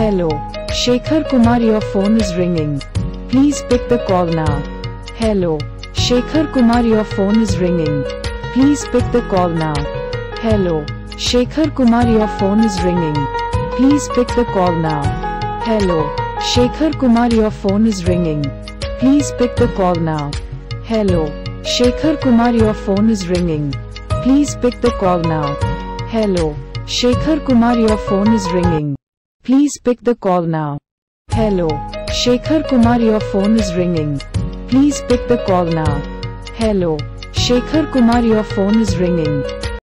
Hello. Shekhar Kumar, your phone is ringing. Please pick the call now. Hello. Shekhar Kumar, your phone is ringing. Please pick the call now. Hello. Shekhar Kumar, your phone is ringing. Please pick the call now. Hello. Shekhar Kumar, your phone is ringing. Please pick the call now. Hello. Shekhar Kumar, your phone is ringing. Please pick the call now. Hello. Shekhar Kumar, your phone is ringing. Please pick the call now. Hello. Shekhar Kumar, your phone is ringing. Please pick the call now. Hello. Shekhar Kumar, your phone is ringing.